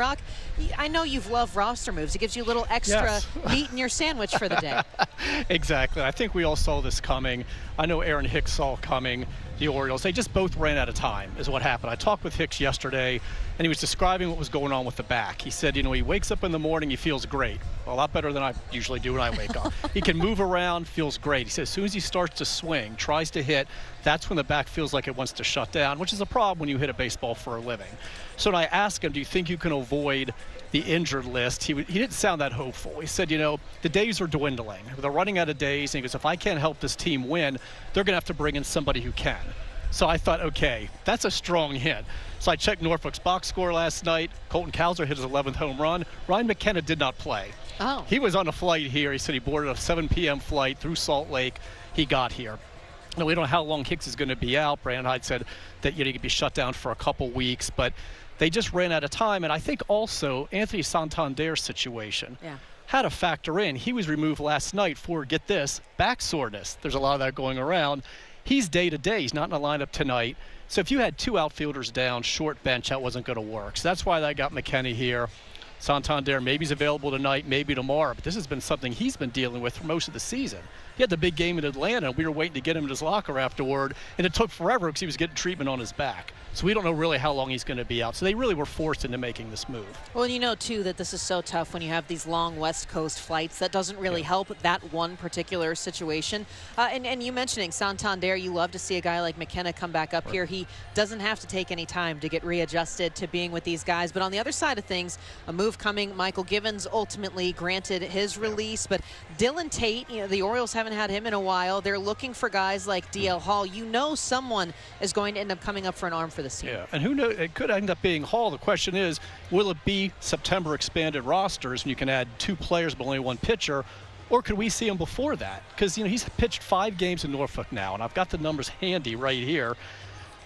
Roch, I know you've loved roster moves. It gives you a little extra Yes. meat in your sandwich for the day. exactly. I think we all saw this coming. I know Aaron Hicks saw coming. The Orioles, they just both ran out of time, is what happened. I talked with Hicks yesterday, and he was describing what was going on with the back. He said, you know, he wakes up in the morning, he feels great. A lot better than I usually do when I wake up. He can move around, feels great. He says, as soon as he starts to swing, tries to hit, that's when the back feels like it wants to shut down, which is a problem when you hit a baseball for a living. So when I asked him, do you think you can avoid the injured list, he, he didn't sound that hopeful. He said, you know, the days are dwindling. They're running out of days. And he goes, if I can't help this team win, they're going to have to bring in somebody who can. So I thought, okay, that's a strong hint. So I checked Norfolk's box score last night. Colton Cowser hit his 11th home run. Ryan McKenna did not play. Oh. He was on a flight here. He said he boarded a 7 p.m. flight through Salt Lake. He got here. Now, we don't know how long Hicks is going to be out. Brandon Hyde said that you know, he could be shut down for a couple weeks, but they just ran out of time. And I think also Anthony Santander's situation Yeah. had to factor in. He was removed last night for, get this, back soreness. There's a lot of that going around. He's day to day. He's not in the lineup tonight. So if you had two outfielders down, short bench, that wasn't going to work. So that's why I got McKenna here. Santander, maybe he's available tonight, maybe tomorrow. But this has been something he's been dealing with for most of the season. He had the big game in Atlanta, we were waiting to get him in his locker afterward, and it took forever because he was getting treatment on his back. So we don't know really how long he's going to be out. So they really were forced into making this move. Well, and you know, too, that this is so tough when you have these long West Coast flights. That doesn't really help that one particular situation. Uh, and, and you mentioning Santander, you love to see a guy like McKenna come back up here. He doesn't have to take any time to get readjusted to being with these guys. But on the other side of things, a move coming. Mychal Givens ultimately granted his release. But Dylan Tate, you know, the Orioles haven't had him in a while. They're looking for guys like DL Hall. You know someone is going to end up coming up for an arm for this team. Yeah, and who knows? It could end up being Hall. The question is, will it be September expanded rosters and you can add two players but only one pitcher, or could we see him before that? Because you know he's pitched five games in Norfolk now, and I've got the numbers handy right here.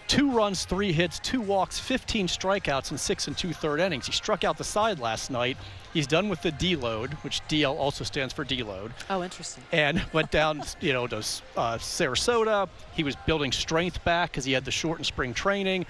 Two runs, three hits, two walks, 15 strikeouts in six and two-third innings. He struck out the side last night. He's done with the deload, which DL also stands for deload Oh, interesting. and went down, you know, to uh, Sarasota. He was building strength back because he had the shortened spring training.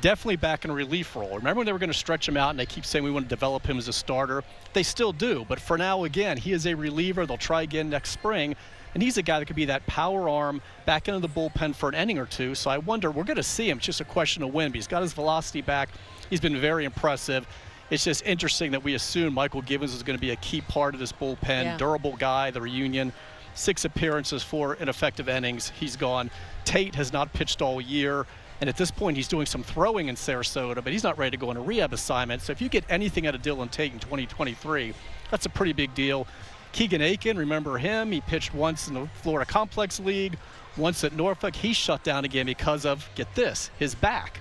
Definitely back in a relief role. Remember when they were going to stretch him out and they keep saying we want to develop him as a starter? They still do, but for now, again, he is a reliever. They'll try again next spring. And he's a guy that could be that power arm back into the bullpen for an inning or two. So I wonder, we're going to see him. It's just a question of when. But he's got his velocity back. He's been very impressive. It's just interesting that we assume Mychal Givens is going to be a key part of this bullpen. Yeah. Durable guy, the reunion. Six appearances, four ineffective innings. He's gone. Tate has not pitched all year. And at this point, he's doing some throwing in Sarasota, but he's not ready to go on a rehab assignment. So if you get anything out of Dylan Tate in 2023, that's a pretty big deal. Keegan Akin, remember him? He pitched once in the Florida Complex League, once at Norfolk. He shut down again because of, get this, his back.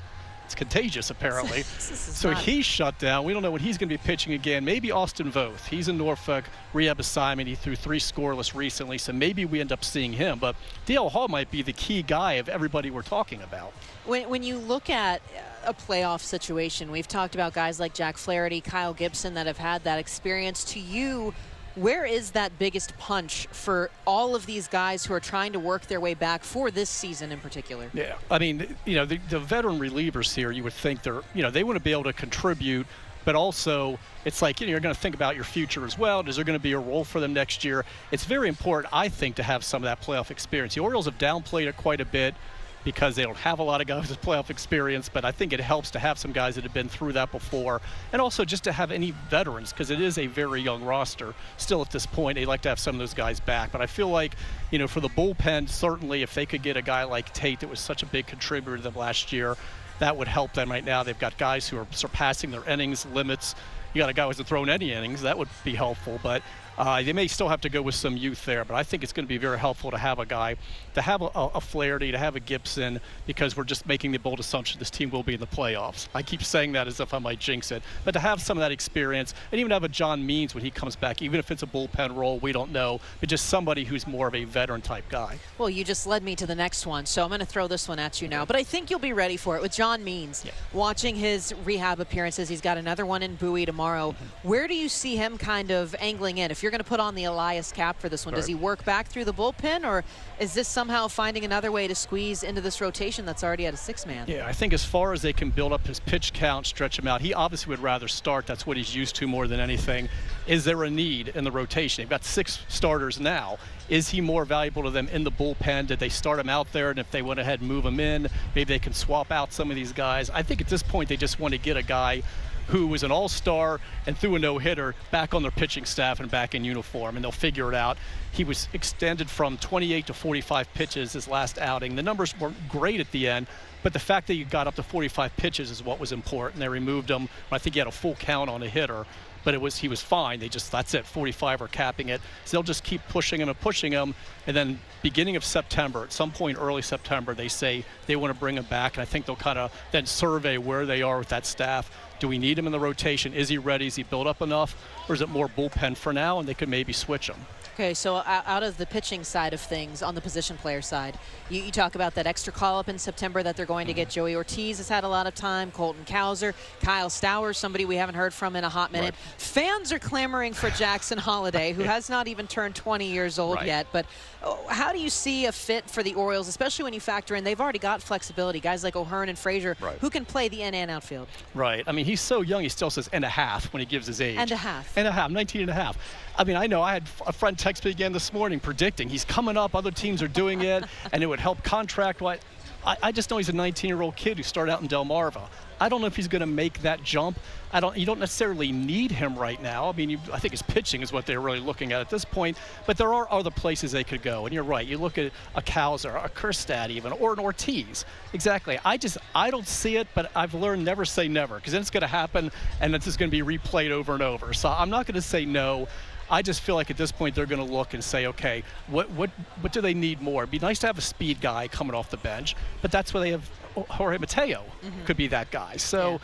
It's contagious, apparently. So not- he's shut down. We don't know when he's going to be pitching again. Maybe Austin Voth. He's in Norfolk, rehab assignment. He threw three scoreless recently, so maybe we end up seeing him. But DL Hall might be the key guy of everybody we're talking about. When, when you look at uh, a playoff situation, we've talked about guys like Jack Flaherty, Kyle Gibson that have had that experience. To you, where is that biggest punch for all of these guys who are trying to work their way back for this season in particular? Yeah, I mean, you know, the, the veteran relievers here, you would think they're, you know, they want to be able to contribute, but also it's like, you know, you're going to think about your future as well. Is there going to be a role for them next year? It's very important, I think, to have some of that playoff experience. The Orioles have downplayed it quite a bit because they don't have a lot of guys with playoff experience, but I think it helps to have some guys that have been through that before, and also just to have any veterans because it is a very young roster still at this point. They like to have some of those guys back, but I feel like, you know, for the bullpen, certainly if they could get a guy like Tate that was such a big contributor to them last year, that would help them right now. They've got guys who are surpassing their innings limits. You got a guy who hasn't thrown any innings. That would be helpful, but uh, they may still have to go with some youth there. But I think it's going to be very helpful to have a guy, to have a, a, Flaherty, to have a Gibson, because we're just making the bold assumption this team will be in the playoffs. I keep saying that as if I might jinx it, but to have some of that experience, and even have a John Means when he comes back, even if it's a bullpen role, we don't know, but just somebody who's more of a veteran type guy. Well, you just led me to the next one, so I'm going to throw this one at you now. But I think you'll be ready for it with John Means. Yeah. Watching his rehab appearances, he's got another one in Bowie tomorrow. Mm-hmm. Where do you see him kind of angling in? If you're going to put on the Elias cap for this one, does he work back through the bullpen, or is this somehow finding another way to squeeze into this rotation that's already at a six-man? Yeah, I think as far as they can build up his pitch count, stretch him out, he obviously would rather start. That's what he's used to more than anything. Is there a need in the rotation? They've got six starters now. Is he more valuable to them in the bullpen? Did they start him out there? And if they went ahead and move him in, maybe they can swap out some of these guys. I think at this point they just want to get a guy who was an all-star and threw a no-hitter back on their pitching staff and back in uniform, and they'll figure it out. He was extended from 28 to 45 pitches his last outing. The numbers weren't great at the end, but the fact that you got up to 45 pitches is what was important. They removed him. I think he had a full count on a hitter, but it was he was fine. They just that's it, 45 are capping it. So they'll just keep pushing him and pushing him, and then beginning of September, at some point early September, they say they want to bring him back, and I think they'll kind of then survey where they are with that staff. Do we need him in the rotation? Is he ready? Is he built up enough, or is it more bullpen for now? And they could maybe switch him. Okay, so uh, out of the pitching side of things, on the position player side, you, you talk about that extra call up in September that they're going to get. Mm-hmm. Joey Ortiz has had a lot of time, Colton Cowser, Kyle Stowers, somebody we haven't heard from in a hot minute. Right. Fans are clamoring for Jackson Holliday, who has not even turned 20 years old Right. yet. But oh, how do you see a fit for the Orioles, especially when you factor in they've already got flexibility, guys like O'Hearn and Frazier, Right. who can play the in and outfield? Right. I mean, he's so young, he still says and a half when he gives his age. And a half. And a half, 19 and a half. I mean, I know I had a friend text me again this morning predicting he's coming up, other teams are doing it, and it would help contract. What? I, I just know he's a 19 year old kid who started out in Delmarva. I don't know if he's going to make that jump. I don't. You don't necessarily need him right now. I mean, you, I think his pitching is what they're really looking at at this point. But there are other places they could go. And you're right. You look at a Cowser, a Kjerstad, even, or an Ortiz. Exactly. I just I don't see it. But I've learned never say never because then it's going to happen and it's just going to be replayed over and over. So I'm not going to say no. I just feel like at this point they're going to look and say, okay, what what what do they need more? It'd be nice to have a speed guy coming off the bench, but that's where they have oh, Jorge Mateo mm-hmm. could be that guy. So. Yeah.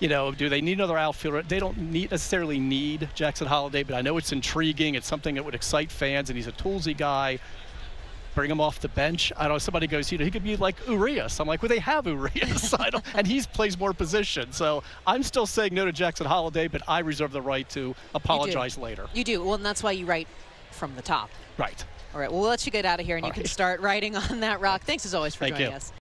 You know, do they need another outfielder? They don't need necessarily need Jackson Holliday, but I know it's intriguing. It's something that would excite fans, and he's a toolsy guy. Bring him off the bench. I don't know. Somebody goes, you know, he could be like Urias. I'm like, well, they have Urias, I don't, and he plays more position. So I'm still saying no to Jackson Holliday, but I reserve the right to apologize later. You do. Well, and that's why you write from the top. Right. All right, well, we'll let you get out of here and All you can start writing on that rock. Thanks as always for Thank joining you. us.